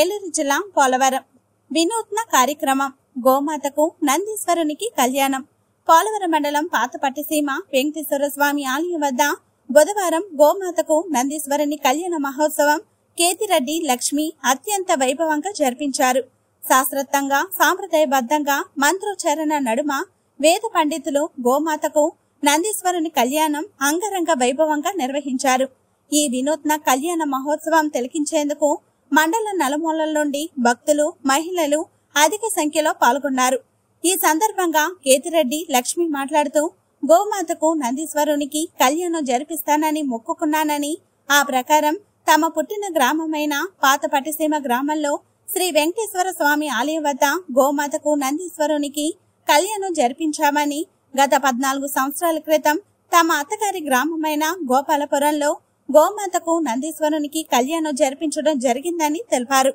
ఏలూరు జిల్లా పోలవరం. వినూత్న కార్యక్రమం. గోమాతకు నందీశ్వరునికి కళ్యాణం. పోలవరం మండలం పాత పట్టిసీమ వెంకటేశ్వర స్వామి ఆలయం వద్ద బుధవారం గోమాతకు నందీశ్వరుని కళ్యాణ మహోత్సవం కేతిరెడ్డి లక్ష్మి అత్యంత వైభవంగా జరిపించారు. శాస్త్రోక్తంగా సాంప్రదాయబద్ధంగా మంత్రోచ్చారణ నడుమ వేద పండితులు గోమాతకు నందీశ్వరుని కళ్యాణం అంగరంగ వైభవంగా నిర్వహించారు. ఈ వినూత్న కళ్యాణ మహోత్సవం తిలకించేందుకు మండల నలుమూలల నుండి భక్తులు మహిళలు అధిక సంఖ్యలో పాల్గొన్నారు. ఈ సందర్భంగా కేతిరెడ్డి లక్ష్మి మాట్లాడుతూ గోమాతకు నందీశ్వరునికి కళ్యాణం జరిపిస్తానని మొక్కుకున్నానని ఆ ప్రకారం తమ పుట్టిన గ్రామమైన పాత పట్టిసీమ గ్రామంలో శ్రీ వెంకటేశ్వర స్వామి ఆలయం వద్ద గోమాతకు నందీశ్వరునికి కళ్యాణం జరిపించామని గత పద్నాలుగు సంవత్సరాల క్రితం తమ అత్తగారి గ్రామమైన గోపాలపురంలో గోమాతకు నందీశ్వరునికి కళ్యాణం జరిపించడం జరిగిందని తెలిపారు.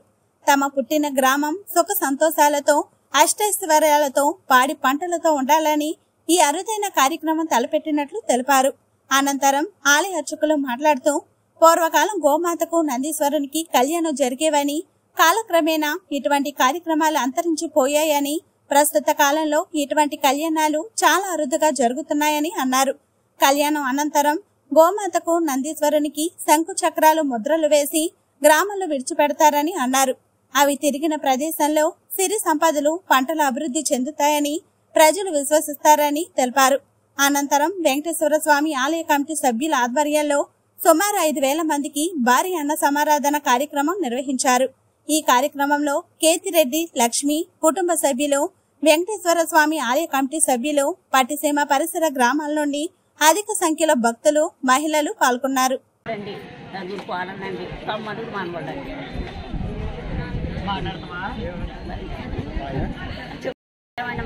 తమ పుట్టిన గ్రామం సుఖ సంతోషాలతో అష్టైశ్వర్యాలతో పాడి పంటలతో ఉండాలని ఈ అరుదైన కార్యక్రమం తలపెట్టినట్లు తెలిపారు. అనంతరం ఆలయ అర్చకులు మాట్లాడుతూ పూర్వకాలం గోమాతకు నందీశ్వరునికి కళ్యాణం జరిగేవని కాలక్రమేణా ఇటువంటి కార్యక్రమాలు అంతరించిపోయాయని ప్రస్తుత కాలంలో ఇటువంటి కళ్యాణాలు చాలా అరుదుగా జరుగుతున్నాయని అన్నారు. కళ్యాణం అనంతరం గోమాతకు నందీశ్వరునికి శంకు చక్రాలు ముద్రలు వేసి గ్రామంలో విడిచిపెడతారని అన్నారు. అవి తిరిగిన ప్రదేశంలో సిరి సంపదలు పంటలు అభివృద్ధి చెందుతాయని ప్రజలు విశ్వసిస్తారని తెలిపారు. అనంతరం వెంకటేశ్వర స్వామి ఆలయ కమిటీ సభ్యుల ఆధ్వర్యంలో సుమారు ఐదు వేల మందికి భారీ అన్న సమారాధన కార్యక్రమం నిర్వహించారు. ఈ కార్యక్రమంలో కేతిరెడ్డి లక్ష్మి కుటుంబ సభ్యులు వెంకటేశ్వర స్వామి ఆలయ కమిటీ సభ్యులు పట్టిసీమ పరిసర గ్రామాల నుండి అధిక సంఖ్యలో భక్తులు మహిళలు పాల్గొన్నారు.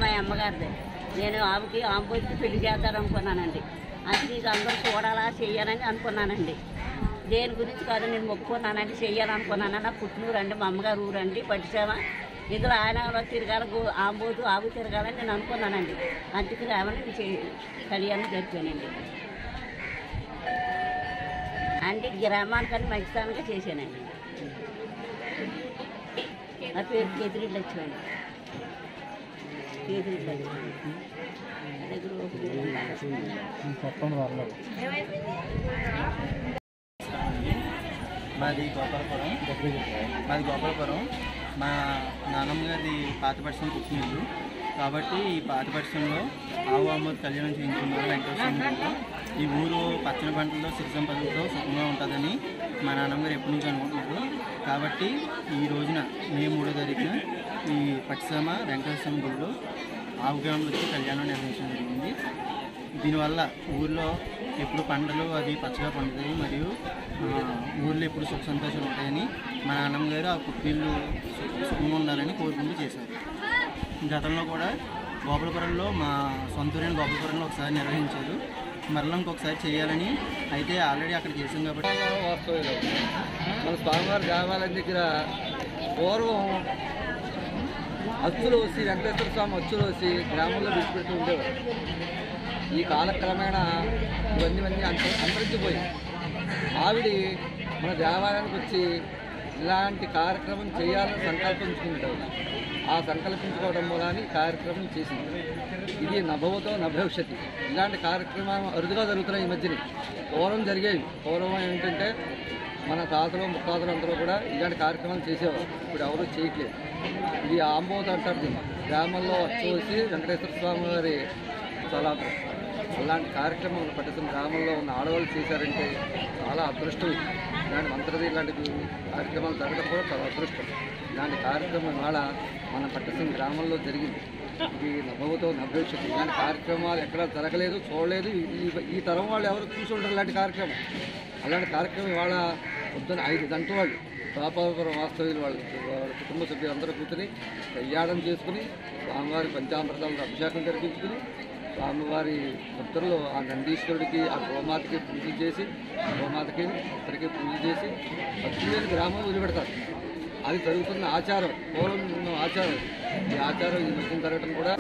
మా అమ్మగారిది. నేను ఆమెకి ఆంబోతికి పెళ్ళి చేద్దారనుకున్నానండి అందుకే ఇది అందరూ చూడాలా చేయాలని అనుకున్నానండి. దేని గురించి కాదు నేను మొక్కుకున్నానండి చెయ్యాలనుకున్నాను. నా పుట్టినూరండి మా అమ్మగారు ఊరండి పట్టిసేమ ఇందులో ఆయన తిరగాలి ఆంబోదు ఆగు తిరగాలని నేను అనుకున్నానండి. అందుకే రావాలని కళ్యాణం జరిపానండి. అంటే గ్రామానికని మంచితనంగా చేశానండి. నా పేరు కేతిరెడ్డి వచ్చాను కేతిరెడ్డి వచ్చాను మాది గోపాలపురం. మాది గోపాలపురం. మా నాన్నమ్మ గారిది పాత పరిశ్రమ పుట్టినిల్లు కాబట్టి ఈ పాత పరిశ్రమలో ఆవు అమ్మూరు కళ్యాణం చేయించుకున్నారు వెంకటేశ్వర ఈ ఊరు పచ్చని పంటలతో సిరి సంపదలతో సుఖంగా ఉంటుందని మా నాన్నమ్మ గారు ఎప్పటి నుంచి అనుకుంటున్నారు. కాబట్టి ఈ రోజున మే మూడో తారీఖున ఈ పట్టిసీమ వెంకటేశ్వర గుడిలో ఆవు గ్రామంలో వచ్చి కళ్యాణం నిర్వహించడం జరిగింది. దీనివల్ల ఊర్లో ఎప్పుడు పంటలు అది పచ్చగా పండుతాయి మరియు ఊర్లో ఎప్పుడు సుఖ సంతోషాలు ఉంటాయని మా నాన్నమ్మ గారు ఆ పుట్టిల్లు సుఖంగా ఉండాలని కోరుకుంటూ చేశారు. గతంలో కూడా గోపాలపురంలో మా సొంత ఊరైన గోపాలపురంలో ఒకసారి నిర్వహించారు. మరలా ఇంకొకసారి చేయాలని అయితే ఆల్రెడీ అక్కడ చేసాం కాబట్టి మన స్వామివారి దేవాలయం దగ్గర పూర్వం అచ్చులు వచ్చి వెంకటేశ్వర స్వామి అచ్చులు వచ్చి గ్రామంలో విడిచిపెడుతూ ఉండేవారు. ఈ కాలక్రమేణా ఇవన్నీ అన్నీ అంత అంతరించిపోయి ఆవిడ మన దేవాలయానికి వచ్చి ఇలాంటి కార్యక్రమం చేయాలని సంకల్పించుకుంటారు ఆ సంకల్పించుకోవడం మూలాన్ని కార్యక్రమం చేసింది. ఇది నభవతో నభవిష్యతి. ఇలాంటి కార్యక్రమం అరుదుగా జరుగుతున్నాయి ఈ మధ్యని. పూర్వం జరిగేవి. పూర్వం ఏంటంటే మన తాతలు ముత్తాతలు అందరూ కూడా ఇలాంటి కార్యక్రమాలు చేసేవారు. ఇప్పుడు ఎవరూ చేయట్లేదు. ఇది ఆంబోత్ అంటారు దీన్ని. గ్రామంలో వచ్చి వెంకటేశ్వర స్వామి వారి చాలా అలాంటి కార్యక్రమం పట్టిన గ్రామంలో ఉన్న ఆడవాళ్ళు చేశారంటే చాలా అదృష్టం. ఇది. ఇలాంటి మంత్రది ఇలాంటి కార్యక్రమాలు జరగడం కూడా చాలా అదృష్టం. ఇలాంటి కార్యక్రమం ఇవాళ మన పట్టిన గ్రామంలో జరిగింది. ఇది నభవతో నభవిష్యత్తు. ఇలాంటి కార్యక్రమాలు ఎక్కడ జరగలేదు చూడలేదు. ఈ- ఈ తరం వాళ్ళు ఎవరు చూసి ఉండరు ఇలాంటి కార్యక్రమం? అలాంటి కార్యక్రమం ఇవాళ పొద్దున ఐదు గంటల వాళ్ళు పాపాపురం వాస్తవ్యులు వాళ్ళు వాళ్ళ కుటుంబ సభ్యులందరూ కూర్చొని కళ్యాణం చేసుకుని స్వామివారి పంచామృతాలతో అభిషేకం జరిపించుకుని స్వామివారి భక్తులు ఆ నందీశ్వరుడికి ఆ గోమాతకి పూజ చేసి గోమాతకి ఇద్దరికి పూజ చేసి భక్తులు గ్రామం వదిలిపెడతారు. అది జరుగుతున్న ఆచారం పూర్వం ఉన్న ఆచారం. ఈ ఆచారం ఈ మధ్యన జరగడం కూడా